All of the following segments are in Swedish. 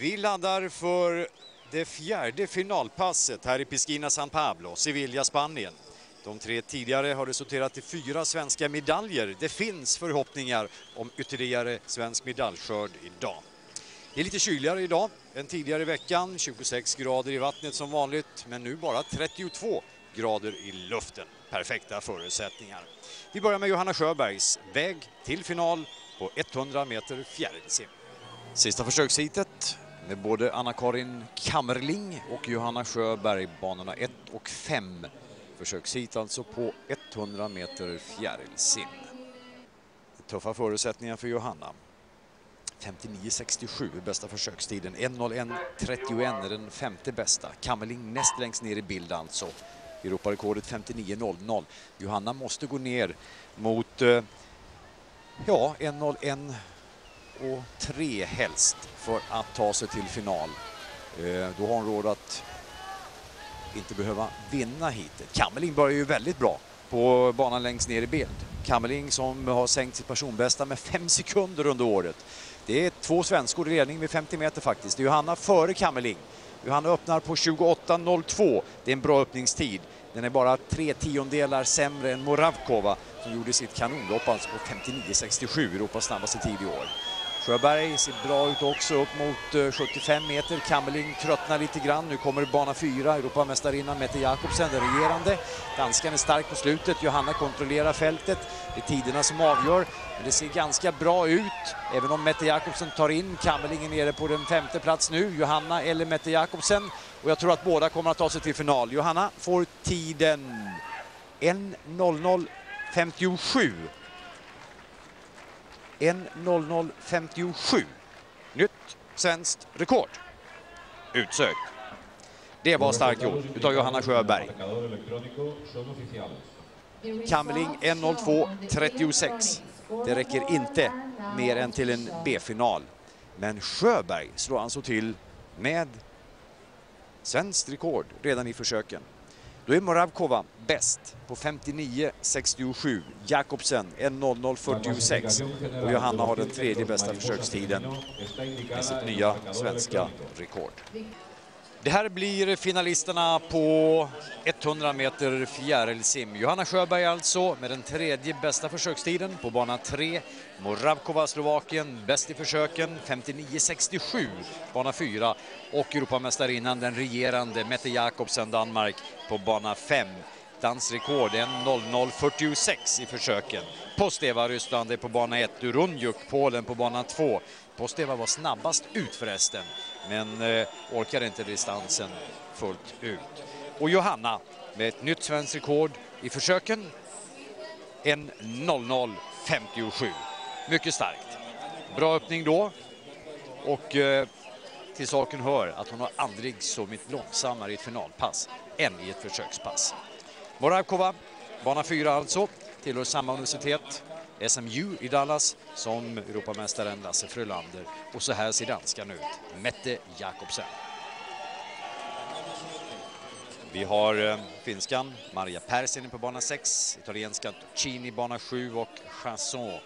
Vi laddar för det fjärde finalpasset här i Piscina San Pablo, Sevilla, Spanien. De tre tidigare har resulterat i fyra svenska medaljer. Det finns förhoppningar om ytterligare svensk medaljskörd idag. Det är lite kyligare idag än tidigare i veckan, 26 grader i vattnet som vanligt, men nu bara 32 grader i luften. Perfekta förutsättningar. Vi börjar med Johanna Sjöbergs väg till final på 100 meter fjärilsim. Sista försökshitet med både Anna-Karin Kammerling och Johanna Sjöberg, banorna 1 och 5. Försökshit alltså på 100 meter fjärilsim. Tuffa förutsättningar för Johanna. 59.67 är bästa försökstiden. 1.01.31 är den femte bästa. Kammerling näst längst ner i bild alltså. Europarekordet 59.00. Johanna måste gå ner mot eh, ja, 1.01 och 3 helst för att ta sig till final. Eh, då har hon råd att inte behöva vinna hitet. Kammerling börjar ju väldigt bra på banan längst ner i bild. Kammerling som har sänkt sitt personbästa med fem sekunder under året. Det är två svenskor i ledning med 50 meter faktiskt. Det är Johanna före Kammerling. Johanna öppnar på 28.02. Det är en bra öppningstid. Den är bara tre tiondelar sämre än Moravkova som gjorde sitt kanonlopp alltså på 59.67, Europas snabbaste tid i år. Sjöberg ser bra ut också upp mot eh, 75 meter. Kammerling tröttnar lite grann. Nu kommer bana 4, Europamästarinnan Mette Jakobsen, den regerande. Danskan är stark på slutet. Johanna kontrollerar fältet. Det är tiderna som avgör. Men det ser ganska bra ut, även om Mette Jakobsen tar in. Kammerling är nere på den femte plats nu. Johanna eller Mette Jakobsen. Och jag tror att båda kommer att ta sig till final. Johanna får tiden 1.00.57 1.00.57. Nytt svenskt rekord. Utsökt. Det var starkt gjort utav Johanna Sjöberg. Kamling 1.02.36. Det räcker inte mer än till en B-final. Men Sjöberg slår alltså till med svenskt rekord redan i försöken. Då är Moravkova bäst på 59.67. Jakobsen 1.00.46 och Johanna har den tredje bästa försökstiden med sitt nya svenska rekord. Det här blir finalisterna på 100 meter fjärilsim. Johanna Sjöberg alltså med den tredje bästa försökstiden på bana 3. Moravkova, Slovakien, bäst i försöken, 59.67, bana 4. Och Europamästarinnan, den regerande Mette Jakobsen, Danmark, på bana 5. Dansrekord 1.00.46 i försöken. Posteva, Ryssland, är på bana 1. Urunjuk, Polen, på bana 2. Posteva var snabbast ut förresten, men eh, orkade inte distansen fullt ut. Och Johanna med ett nytt svenskt rekord i försöken. En 00.57. Mycket starkt. Bra öppning då. Och eh, till saken hör att hon har aldrig sovit långsammare i ett finalpass än i ett försökspass. Moravkova, bana 4 alltså, tillhör samma universitet SMU i Dallas som Europamästaren Lasse Frölander. Och så här ser danskan ut, Mette Jakobsen. Vi har eh, finskan Maria Persinen på bana 6, italienskan Cini bana 7 och Chasson,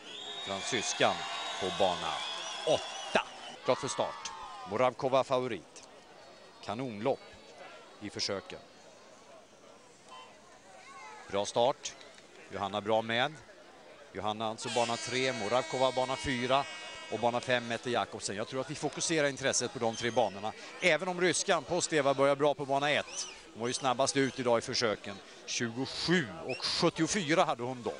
fransyskan, på bana 8. Klart för start. Moravkova favorit. Kanonlopp i försöken. Bra start. Johanna bra med. Johanna alltså bana 3, Moravkova bana 4 och bana 5 Mette Jakobsen. Jag tror att vi fokuserar intresset på de tre banorna. Även om ryskan Posteva börjar bra på bana 1. Hon var ju snabbast ut idag i försöken. 27 och 74 hade hon då.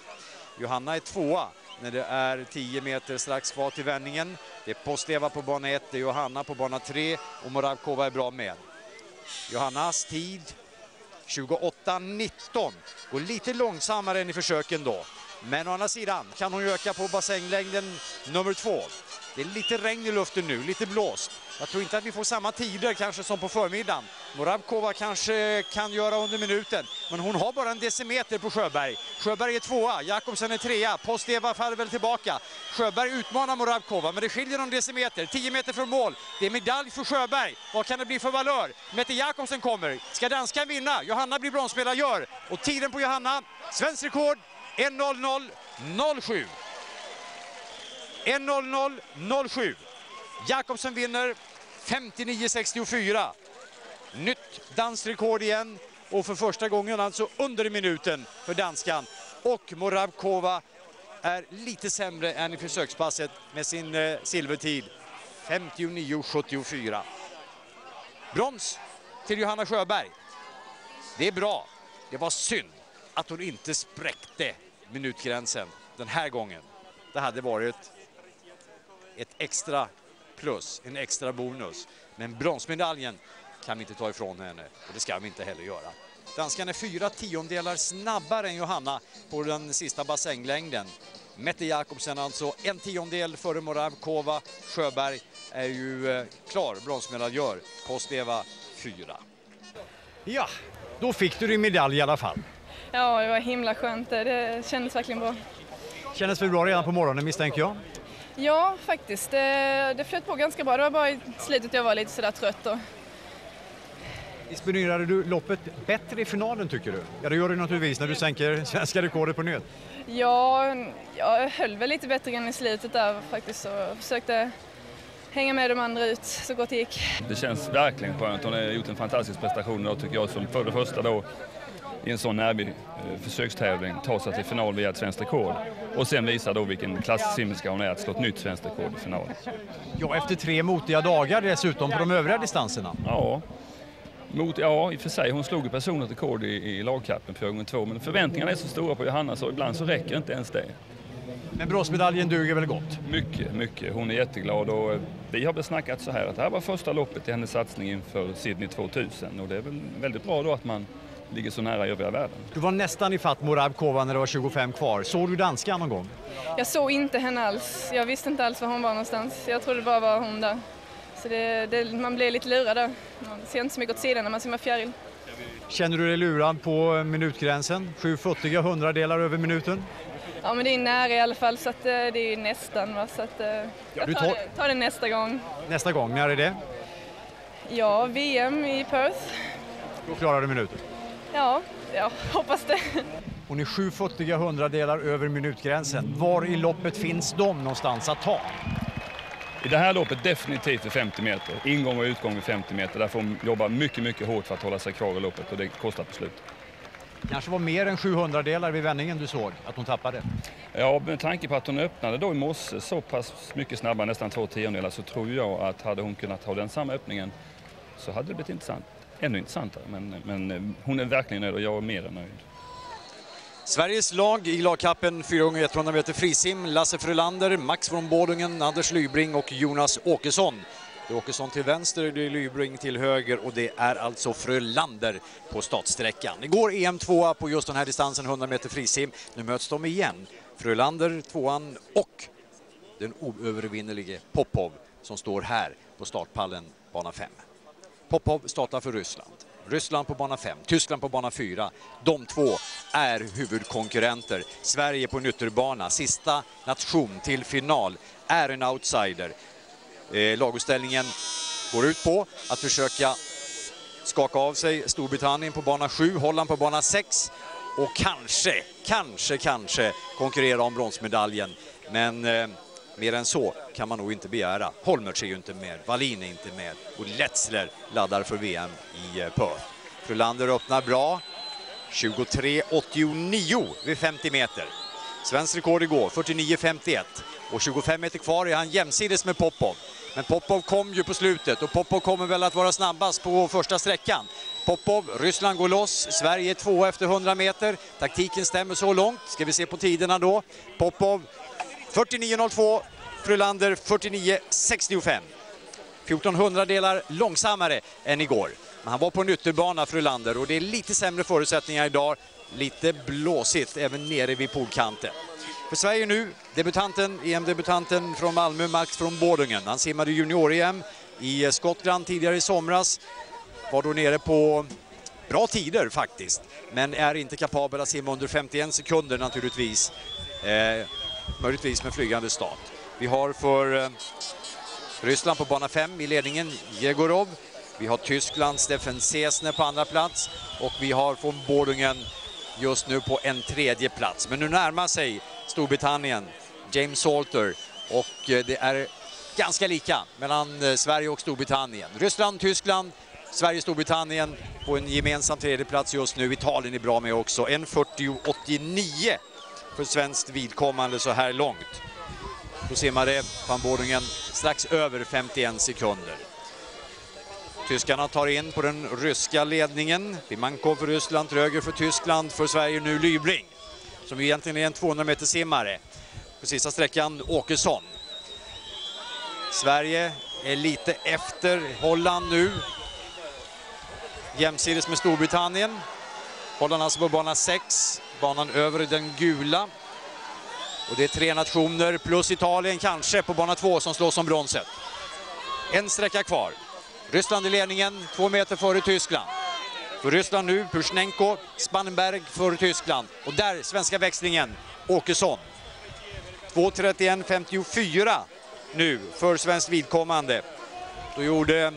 Johanna är tvåa när det är 10 meter strax kvar till vändningen. Det är Posteva på bana 1, det är Johanna på bana 3 och Moravkova är bra med. Johannas tid 28.19. Går lite långsammare än i försöken då. Men å andra sidan kan hon ju öka på bassänglängden nummer två. Det är lite regn i luften nu, lite blåst. Jag tror inte att vi får samma tider kanske som på förmiddagen. Morabkova kanske kan göra under minuten, men hon har bara en decimeter på Sjöberg. Sjöberg är tvåa, Jakobsen är trea, Posteva faller väl tillbaka. Sjöberg utmanar Morabkova, men det skiljer någon decimeter. 10 meter från mål. Det är medalj för Sjöberg. Vad kan det bli för valör? Mette Jakobsen kommer. Ska danskan vinna? Johanna blir bronsspelare, gör. Och tiden på Johanna, svensk rekord, 1.00.07. 1.00.07. Jakobsen vinner 59.64. Nytt dansrekord igen och för första gången alltså under minuten för danskan. Och Moravkova är lite sämre än i försökspasset med sin eh, silvertid 59.74. Brons till Johanna Sjöberg. Det är bra. Det var synd att hon inte spräckte minutgränsen den här gången. Det hade varit ett extra plus, en extra bonus. Men bronsmedaljen kan vi inte ta ifrån henne och det ska vi inte heller göra. Danskan är fyra tiondelar snabbare än Johanna på den sista bassänglängden. Mette Jakobsen alltså en tiondel före Moravkova. Sjöberg är ju eh, klar bronsmedaljör. Kosteva fyra. Ja, då fick du din medalj i alla fall. Ja, det var himla skönt. Det kändes verkligen bra. Kändes väl bra redan på morgonen misstänker jag? Ja, faktiskt. Det, det flöt på ganska bra. Det var bara i slutet jag var lite sådär trött. Och... Disponerade du loppet bättre i finalen tycker du? Ja, det gör du naturligtvis när du sänker svenska rekordet på nytt. Ja, jag höll väl lite bättre än i slutet där faktiskt och försökte hänga med de andra ut så gott det gick. Det känns verkligen skönt. Hon har gjort en fantastisk prestation då tycker jag som för det första då i en sån närbig eh, ta sig till final via ett svenskt rekord och sen visa då vilken klassimmerska hon är att slå ett nytt svenskt rekord i finalen. Ja, efter tre motiga dagar dessutom på de övriga distanserna. Ja, mot, ja, i och för sig, hon slog ju personligt rekord i, i lagkappen för gången två, men förväntningarna är så stora på Johanna så ibland så räcker inte ens det. Men bronsmedaljen duger väl gott? Mycket, mycket. Hon är jätteglad och eh, vi har besnackat så här att det här var första loppet i hennes satsning inför Sydney 2000 och det är väl väldigt bra då att man ligger så nära övriga världen. Du var nästan i fatt Moravkova när det var 25 kvar. Såg du danskan någon gång? Jag såg inte henne alls. Jag visste inte alls var hon var någonstans. Jag trodde bara var hon där. Så det, det, man blir lite lurad där. Man ser inte så mycket åt sidan när man simmar fjäril. Känner du dig lurad på minutgränsen? Sju futtiga hundradelar över minuten? Ja men det är nära i alla fall så att, eh, det är nästan. Va? Så att, eh, jag tar, det, tar det nästa gång. Nästa gång, när är det? Ja, VM i Perth. Då klarar du minuten? Ja, jag hoppas det. Hon är sju futtiga hundradelar över minutgränsen. Var i loppet finns de någonstans att ta? I det här loppet definitivt vid 50 meter. Ingång och utgång vid 50 meter. Där får hon jobba mycket, mycket hårt för att hålla sig kvar i loppet och det kostar på slut. kanske var mer än 700 delar vid vändningen du såg att hon tappade? Ja, med tanke på att hon öppnade då i morse så pass mycket snabbare, nästan två tiondelar, så tror jag att hade hon kunnat ha den samma öppningen så hade det blivit intressant. Ännu intressantare, men, men eh, hon är verkligen nöjd och jag är mer än nöjd. Sveriges lag i lagkappen 4 x 100 meter frisim. Lasse Frölander, Max von Bådungen, Anders Lybring och Jonas Åkesson. Det är Åkesson till vänster, det är Lybring till höger och det är alltså Frölander på startsträckan. Igår EM 2 på just den här distansen, 100 meter frisim. Nu möts de igen. Frölander tvåan och den oövervinnelige Popov som står här på startpallen, bana 5. Popov startar för Ryssland. Ryssland på bana 5, Tyskland på bana 4. De två är huvudkonkurrenter. Sverige på en ytterbana, sista nation till final, är en outsider. Eh, lagutställningen går ut på att försöka skaka av sig Storbritannien på bana 7, Holland på bana 6 och kanske, kanske, kanske konkurrera om bronsmedaljen. Men eh, mer än så kan man nog inte begära. Holmertz är ju inte med, Wallin är inte med och Letzler laddar för VM i eh, Perth. Frölander öppnar bra. 23.89 vid 50 meter. Svenskt rekord igår, 49.51. Och 25 meter kvar är han jämsides med Popov. Men Popov kom ju på slutet och Popov kommer väl att vara snabbast på första sträckan. Popov, Ryssland går loss, Sverige är två efter 100 meter. Taktiken stämmer så långt. Ska vi se på tiderna då. Popov 49.02, Frölander 49.65. 1400 delar långsammare än igår. Men han var på en ytterbana, Frölander, och det är lite sämre förutsättningar idag. Lite blåsigt även nere vid poolkanten. För Sverige nu, debutanten, EM-debutanten från Malmö, Max från Bådungen. Han simmade junior-EM i Skottland tidigare i somras. Var då nere på bra tider faktiskt, men är inte kapabel att simma under 51 sekunder naturligtvis. Eh, möjligtvis med flygande start. Vi har för eh, Ryssland på bana 5 i ledningen Jegorov. Vi har Tyskland Steffen Sesne på andra plats och vi har från Bordungen just nu på en tredje plats. Men nu närmar sig Storbritannien James Salter och eh, det är ganska lika mellan eh, Sverige och Storbritannien. Ryssland, Tyskland, Sverige, Storbritannien på en gemensam tredjeplats just nu. Italien är bra med också. 1.40,89 för svenskt vidkommande så här långt. Då simmade van Bordingen strax över 51 sekunder. Tyskarna tar in på den ryska ledningen. Bimankov för Ryssland, Tröger för Tyskland. För Sverige nu Lybring, som egentligen är en 200 meter simmare. På sista sträckan Åkesson. Sverige är lite efter Holland nu. Jämsides med Storbritannien. Holland alltså på bana 6, banan över den gula. Och det är tre nationer plus Italien kanske på bana två som slåss om bronset. En sträcka kvar. Ryssland i ledningen, två meter före Tyskland. För Ryssland nu, Pushnenko, Spannenberg före Tyskland. Och där svenska växlingen, Åkesson. 2.31.54 nu för svenskt vidkommande. Då gjorde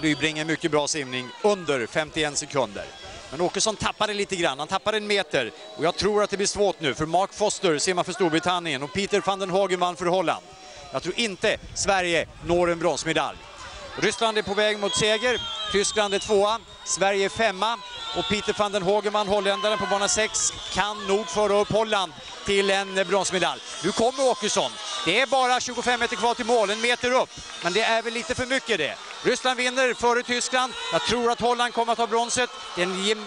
Lybring en mycket bra simning under 51 sekunder. Men Åkesson tappade lite grann, han tappade en meter och jag tror att det blir svårt nu för Mark Foster simmar för Storbritannien och Peter van den Hagen vann för Holland. Jag tror inte Sverige når en bronsmedalj. Ryssland är på väg mot seger, Tyskland är tvåa, Sverige är femma och Peter van den Hogeman, holländaren på bana 6, kan nog föra upp Holland till en bronsmedalj. Nu kommer Åkesson. Det är bara 25 meter kvar till mål, en meter upp. Men det är väl lite för mycket det. Ryssland vinner före Tyskland. Jag tror att Holland kommer att ta bronset. Det är en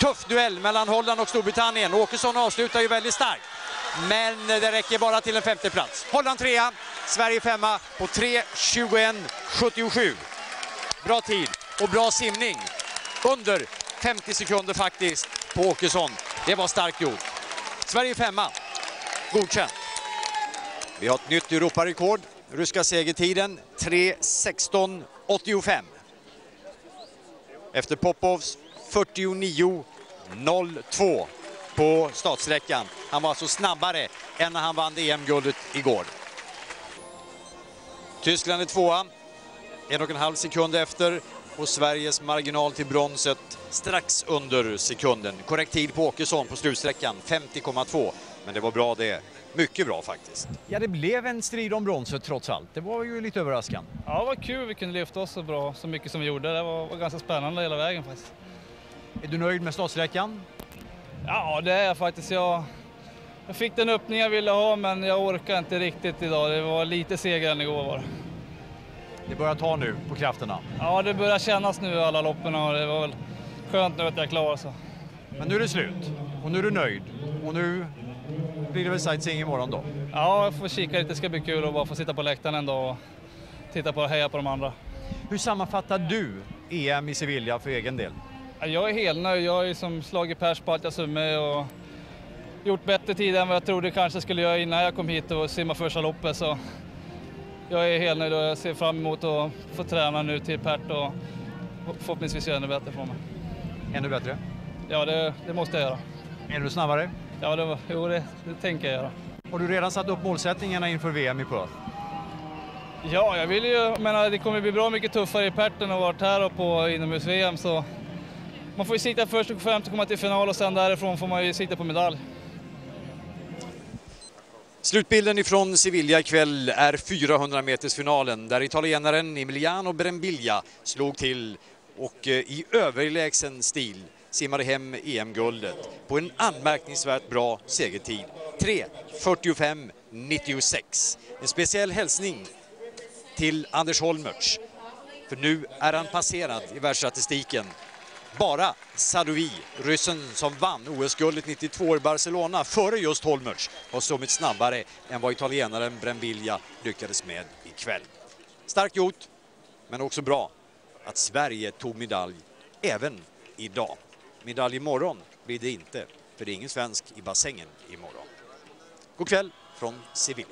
tuff duell mellan Holland och Storbritannien. Åkesson avslutar ju väldigt starkt. Men det räcker bara till en femteplats. Holland trea, Sverige femma på 3.21.77. Bra tid och bra simning. Under 50 sekunder faktiskt på Åkesson. Det var starkt gjort. Sverige femma. Godkänt. Vi har ett nytt Europarekord. Ryska segertiden 3.16.85. Efter Popovs 49.02 på startsträckan. Han var alltså snabbare än när han vann EM-guldet igår. Tyskland är tvåa, en och en halv sekund efter och Sveriges marginal till bronset strax under sekunden. Korrekt tid på Åkesson på slutsträckan, 50,2. Men det var bra det. Mycket bra faktiskt. Ja, det blev en strid om bronset trots allt. Det var ju lite överraskande. Ja, det var kul. Vi kunde lyfta oss så bra, så mycket som vi gjorde. Det var, var ganska spännande hela vägen faktiskt. Är du nöjd med startsträckan? Ja, det är jag faktiskt. Jag, jag fick den öppning jag ville ha, men jag orkar inte riktigt idag. Det var lite segare än igår var det. Börjar ta nu på krafterna. Ja, det börjar kännas nu alla loppen och det var väl skönt nu att jag är klar. Så. Men nu är det slut och nu är du nöjd och nu blir det väl sightseeing imorgon då? Ja, jag får kika lite. Det ska bli kul att bara få sitta på läktaren en dag och titta på och heja på de andra. Hur sammanfattar du EM i Sevilla för egen del? Jag är helt nöjd. Jag har ju som slagit pers på allt jag summit och gjort bättre tid än vad jag trodde kanske skulle göra innan jag kom hit och simma första loppet. Så jag är helt nöjd och jag ser fram emot att få träna nu till Pert och förhoppningsvis göra ännu bättre för mig. Ännu bättre? Ja, det, det måste jag göra. Är du snabbare? Ja, det, jo, det, det tänker jag göra. Har du redan satt upp målsättningarna inför VM i Perth? Ja, jag vill ju, menar, det kommer bli bra mycket tuffare i Perten och varit här och på inomhus-VM så man får ju sikta först och främst att komma till final och sen därifrån får man ju sikta på medalj. Slutbilden ifrån Sevilla ikväll är 400 metersfinalen där italienaren Emiliano Brembilla slog till och eh, i överlägsen stil simmade hem EM-guldet på en anmärkningsvärt bra segertid. 3.45.96. En speciell hälsning till Anders Holmertz. För nu är han passerad i världsstatistiken. Bara Sadoui, ryssen som vann OS-guldet 92 i Barcelona före just Holmertz, har summit snabbare än vad italienaren Brembilla lyckades med ikväll. Starkt gjort, men också bra att Sverige tog medalj även idag. Medalj imorgon blir det inte, för det är ingen svensk i bassängen imorgon. God kväll från Sevilla.